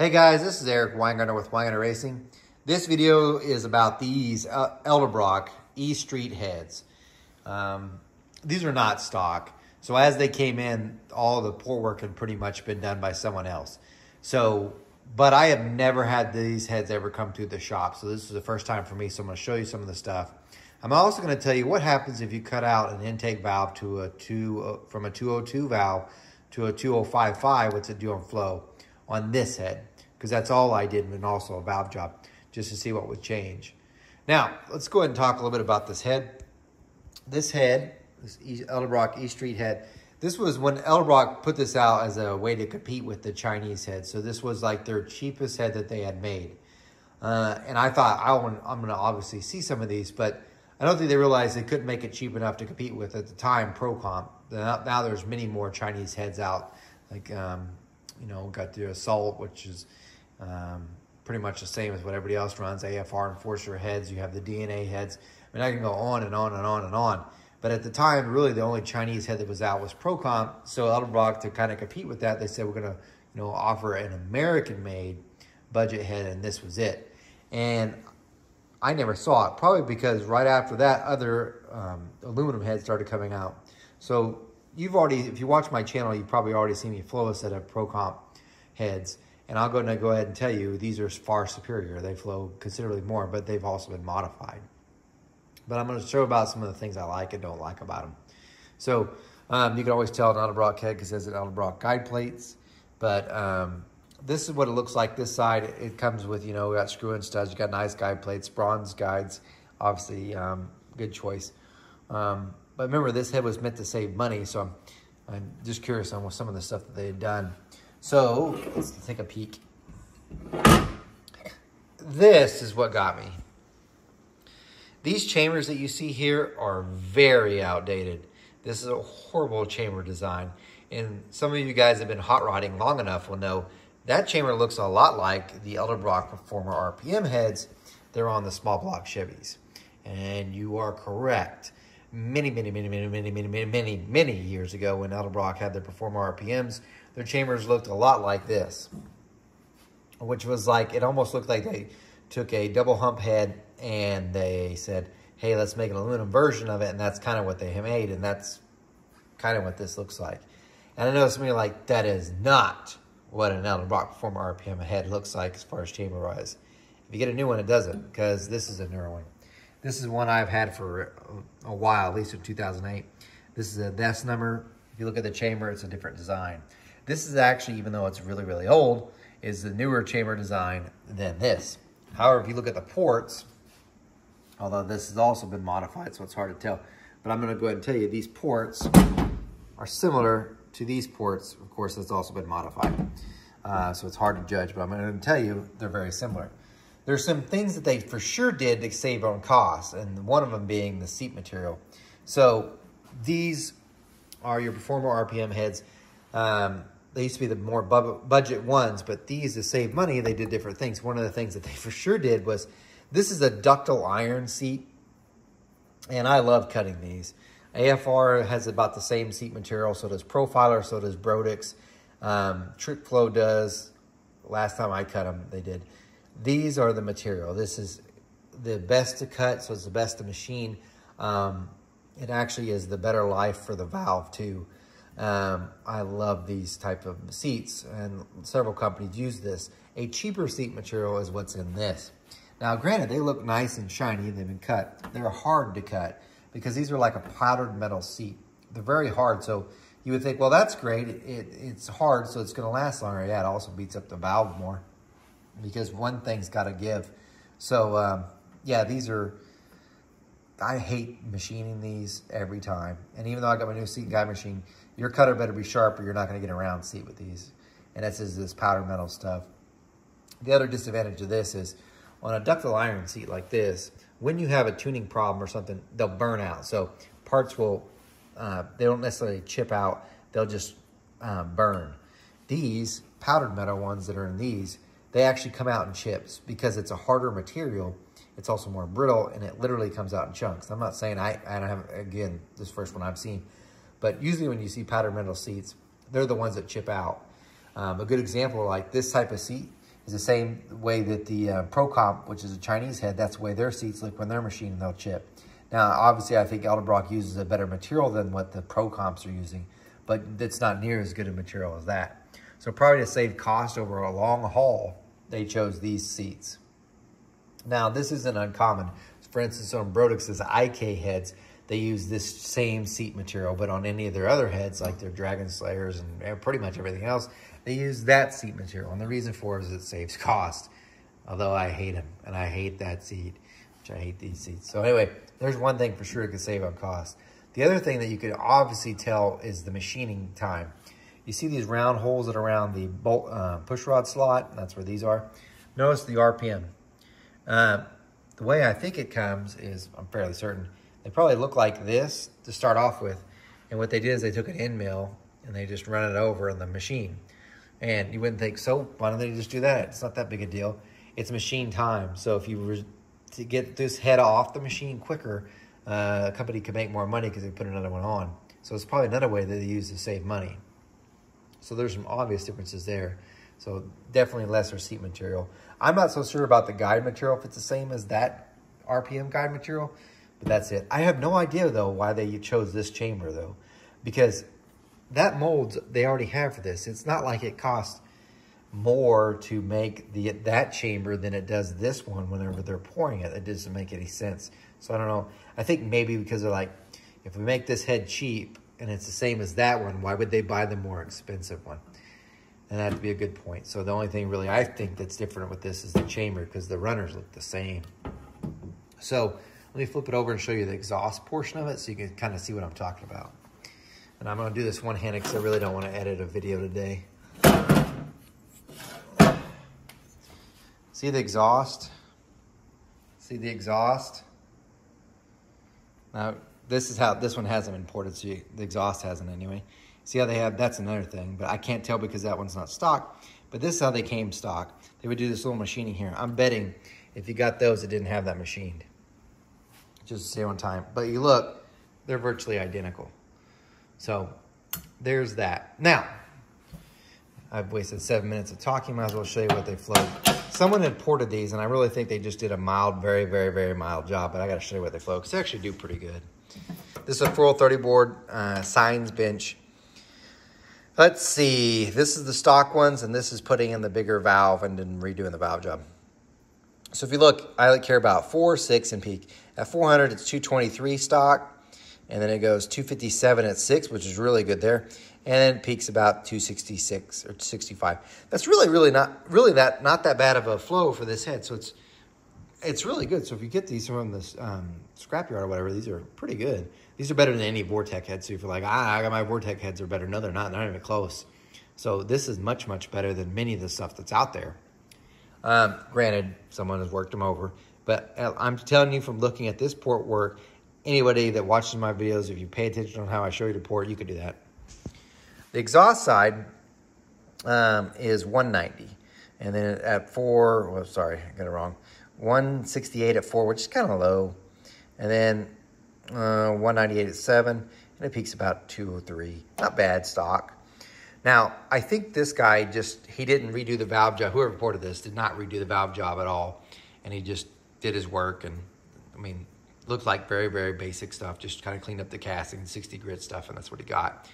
Hey guys, this is Eric Weingartner with Weingartner Racing. This video is about these uh, Edelbrock E Street heads. Um, these are not stock. So as they came in, all the port work had pretty much been done by someone else. So, but I have never had these heads ever come through the shop. So this is the first time for me. So I'm going to show you some of the stuff. I'm also going to tell you what happens if you cut out an intake valve to a two uh, from a 202 valve to a 2055. What's it do on flow on this head? Because that's all I did and also a valve job just to see what would change. Now, let's go ahead and talk a little bit about this head. This head, this Edelbrock East Street head, this was when Edelbrock put this out as a way to compete with the Chinese head. So this was like their cheapest head that they had made. Uh, and I thought, I want, I'm going to obviously see some of these, but I don't think they realized they couldn't make it cheap enough to compete with at the time ProComp. Now, now there's many more Chinese heads out, like, um, you know, got the Assault, which is um, pretty much the same as what everybody else runs. AFR Enforcer heads, you have the DNA heads. I mean, I can go on and on and on and on. But at the time, really the only Chinese head that was out was ProComp. So Edelbrock, to kind of compete with that, they said we're going to, you know, offer an American-made budget head, and this was it. And I never saw it, probably because right after that, other um, aluminum heads started coming out. So you've already, if you watch my channel, you've probably already seen me flow a set of Pro Comp heads. And I'll go, go ahead and tell you, these are far superior. They flow considerably more, but they've also been modified. But I'm going to show about some of the things I like and don't like about them. So um, you can always tell an Edelbrock head because it has an Edelbrock guide plates. But um, this is what it looks like this side. It comes with, you know, we got screw-in studs. You got nice guide plates, bronze guides. Obviously, um, good choice. Um, but remember, this head was meant to save money, so I'm, I'm just curious on some of the stuff that they had done. So let's take a peek. This is what got me. These chambers that you see here are very outdated. This is a horrible chamber design. And some of you guys have been hot rodding long enough will know that chamber looks a lot like the Edelbrock Performer RPM heads. They're on the small block Chevys. And you are correct. Many, many, many, many, many, many, many, many, many years ago when Edelbrock had their Performer RPMs, their chambers looked a lot like this, which was like, it almost looked like they took a double hump head and they said, hey, let's make an aluminum version of it. And that's kind of what they made. And that's kind of what this looks like. And I know some of you are like, that is not what an Edelbrock Performer RPM head looks like as far as chamber wise. If you get a new one, it doesn't because this is a newer one. This is one I've had for a while, at least in 2008. This is a desk number. If you look at the chamber, it's a different design. This is actually, even though it's really, really old, is the newer chamber design than this. However, if you look at the ports, although this has also been modified, so it's hard to tell, but I'm gonna go ahead and tell you these ports are similar to these ports. Of course, that's also been modified. Uh, so it's hard to judge, but I'm gonna tell you they're very similar. There's some things that they for sure did to save on costs, and one of them being the seat material. So these are your Performer RPM heads. Um, they used to be the more bu budget ones, but these to save money, they did different things. One of the things that they for sure did was, this is a ductile iron seat, and I love cutting these. AFR has about the same seat material, so does Profiler, so does Brodix. Um, Trick Flow does. Last time I cut them, they did. These are the material. This is the best to cut, so it's the best to machine. Um, it actually is the better life for the valve too. Um, I love these type of seats and several companies use this. A cheaper seat material is what's in this. Now, granted, they look nice and shiny. They've been cut. They're hard to cut because these are like a powdered metal seat. They're very hard. So you would think, well, that's great. It, it, it's hard, so it's going to last longer. Yeah, it also beats up the valve more because one thing's got to give. So, um, yeah, these are, I hate machining these every time. And even though I got my new seat guide machine, your cutter better be sharp or you're not going to get a round seat with these. And this is this powder metal stuff. The other disadvantage of this is on a ductile iron seat like this, when you have a tuning problem or something, they'll burn out. So parts will, uh, they don't necessarily chip out, they'll just um, burn. These powdered metal ones that are in these, they actually come out in chips because it's a harder material. It's also more brittle and it literally comes out in chunks. I'm not saying I, I don't have, again, this first one I've seen, but usually when you see powdered metal seats, they're the ones that chip out. Um, a good example, like this type of seat, is the same way that the uh, ProComp, which is a Chinese head, that's the way their seats look when they're machined they'll chip. Now, obviously, I think Edelbrock uses a better material than what the ProComps are using, but it's not near as good a material as that. So probably to save cost over a long haul, they chose these seats. Now, this isn't uncommon. For instance, on Brodix's IK heads, they use this same seat material, but on any of their other heads, like their Dragon Slayers and pretty much everything else, they use that seat material. And the reason for it is it saves cost. Although I hate them, and I hate that seat, which I hate these seats. So anyway, there's one thing for sure it could save on cost. The other thing that you could obviously tell is the machining time. You see these round holes that are around the bolt uh, push rod slot? That's where these are. Notice the RPM. Uh, the way I think it comes is, I'm fairly certain, they probably look like this to start off with. And what they did is they took an end mill and they just run it over in the machine. And you wouldn't think, so why don't they just do that? It's not that big a deal. It's machine time. So if you were to get this head off the machine quicker, uh, a company could make more money because they put another one on. So it's probably another way that they use to save money. So there's some obvious differences there. So definitely lesser seat material. I'm not so sure about the guide material if it's the same as that RPM guide material, but that's it. I have no idea though why they chose this chamber though, because that molds they already have for this. It's not like it costs more to make the that chamber than it does this one whenever they're pouring it. It doesn't make any sense. So I don't know. I think maybe because they're like, if we make this head cheap and it's the same as that one, why would they buy the more expensive one? And that'd be a good point. So the only thing really I think that's different with this is the chamber because the runners look the same. So let me flip it over and show you the exhaust portion of it so you can kind of see what I'm talking about. And I'm going to do this one-handed because I really don't want to edit a video today. See the exhaust? See the exhaust? Now, this is how, this one hasn't been ported, so you, the exhaust hasn't anyway. See how they have, that's another thing, but I can't tell because that one's not stock. But this is how they came stock. They would do this little machining here. I'm betting if you got those, it didn't have that machined. Just to save on time. But you look, they're virtually identical. So there's that. Now, I've wasted seven minutes of talking. Might as well show you what they flowed. Someone had ported these, and I really think they just did a mild, very, very, very mild job. But I got to show you what they flow because they actually do pretty good. This is a 430 board uh, signs bench. Let's see. This is the stock ones, and this is putting in the bigger valve and then redoing the valve job. So if you look, I like care about 4, 6, and peak. At 400, it's 223 stock and then it goes 257 at 6, which is really good there. And then it peaks about 266 or 65. That's really, really not really that not that bad of a flow for this head. So it's it's really good. So if you get these from the um, scrapyard or whatever, these are pretty good. These are better than any Vortec head. So if you're like, ah, I got my Vortec heads are better. No, they're not. They're not even close. So this is much, much better than many of the stuff that's out there. Um, granted, someone has worked them over. But uh, I'm telling you from looking at this port work anybody that watches my videos, if you pay attention on how I show you the port, you could do that. The exhaust side um, is 190. And then at four, well, sorry, I got it wrong. 168 at four, which is kind of low. And then uh, 198 at seven, and it peaks about 203. Not bad stock. Now, I think this guy just, he didn't redo the valve job. Whoever reported this did not redo the valve job at all. And he just did his work. And I mean, looked like very, very basic stuff, just kind of cleaned up the casting, 60 grit stuff, and that's what he got.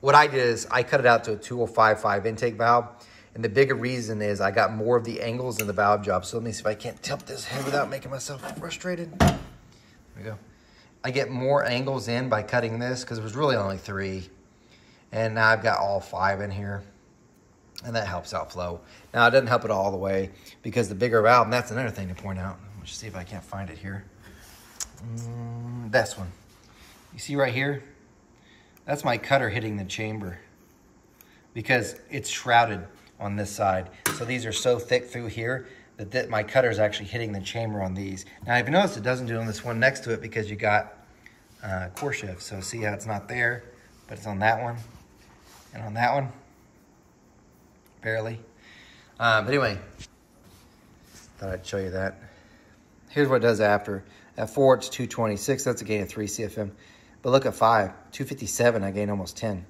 What I did is I cut it out to a 2055 intake valve, and the bigger reason is I got more of the angles in the valve job. So let me see if I can't tilt this head without making myself frustrated. There we go. I get more angles in by cutting this because it was really only three. And now I've got all five in here. And that helps out flow. Now, it doesn't help it all the way because the bigger valve, and that's another thing to point out. Let's see if I can't find it here. Mm, this one. You see right here? That's my cutter hitting the chamber because it's shrouded on this side. So these are so thick through here that th my cutter is actually hitting the chamber on these. Now, I've noticed it doesn't do on this one next to it because you got uh, core shift. So see how it's not there, but it's on that one and on that one, barely. Uh, but anyway, thought I'd show you that. Here's what it does after. At four, it's 226. That's a gain of three CFM. But look at five, 257. I gain almost 10.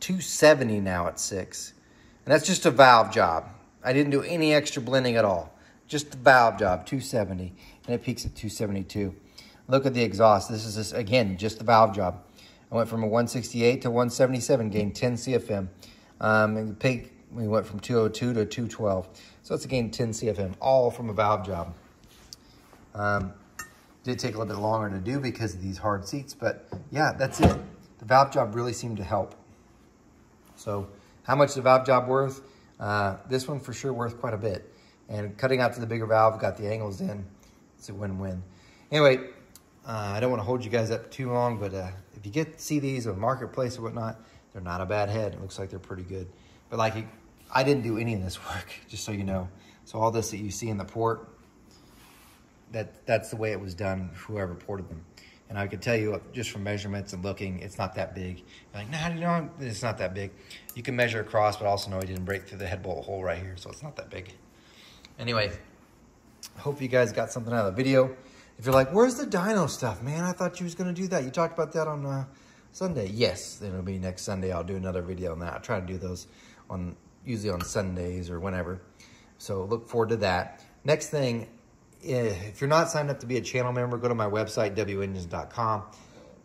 270 now at six. And that's just a valve job. I didn't do any extra blending at all. Just the valve job, 270, and it peaks at 272. Look at the exhaust. This is, again, just the valve job. I went from a 168 to 177, gained 10 CFM. Um, and the peak, we went from 202 to 212. So it's again 10 CFM, all from a valve job. Um, did take a little bit longer to do because of these hard seats, but yeah, that's it. The valve job really seemed to help. So how much the valve job worth? Uh, this one for sure worth quite a bit. And cutting out to the bigger valve, got the angles in. It's a win-win. Anyway, uh, I don't want to hold you guys up too long, but uh, if you get see these on Marketplace or whatnot, they're not a bad head. It looks like they're pretty good. But like, I didn't do any of this work, just so you know. So all this that you see in the port, that that's the way it was done, whoever ported them. And I could tell you just from measurements and looking, it's not that big. You're like, do you know it's not that big? You can measure across, but also know it didn't break through the head bolt hole right here, so it's not that big. Anyway, hope you guys got something out of the video. If you're like, where's the dyno stuff, man? I thought you was gonna do that. You talked about that on uh, Sunday. Yes, then it'll be next Sunday. I'll do another video on that. I try to do those on usually on Sundays or whenever. So look forward to that. Next thing, if you're not signed up to be a channel member, go to my website, wengines.com.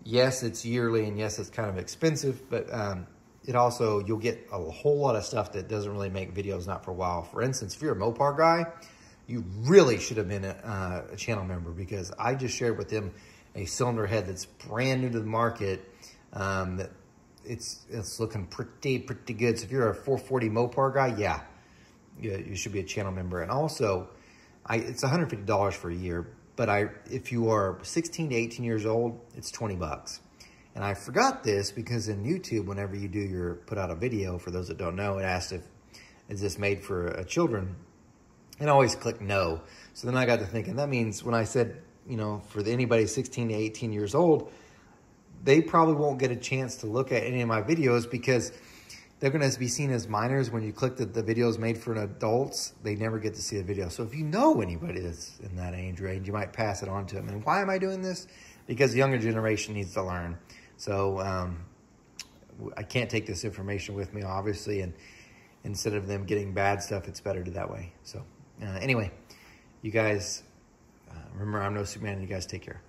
Yes, it's yearly, and yes, it's kind of expensive, but um, it also, you'll get a whole lot of stuff that doesn't really make videos not for a while. For instance, if you're a Mopar guy, you really should have been a, uh, a channel member because I just shared with them a cylinder head that's brand new to the market. Um, that it's it's looking pretty, pretty good. So if you're a 440 Mopar guy, yeah, you, you should be a channel member. And also, I, it's $150 for a year, but I, if you are 16 to 18 years old, it's 20 bucks. And I forgot this because in YouTube, whenever you do your, put out a video, for those that don't know, it asked if, is this made for uh, children? And I always click no. So then I got to thinking, that means when I said, you know, for anybody 16 to 18 years old, they probably won't get a chance to look at any of my videos because they're going to be seen as minors when you click that the video is made for adults. They never get to see the video. So if you know anybody that's in that age range, you might pass it on to them. And why am I doing this? Because the younger generation needs to learn. So um, I can't take this information with me, obviously. And instead of them getting bad stuff, it's better to that way. So uh, anyway, you guys, uh, remember I'm no Superman. You guys take care.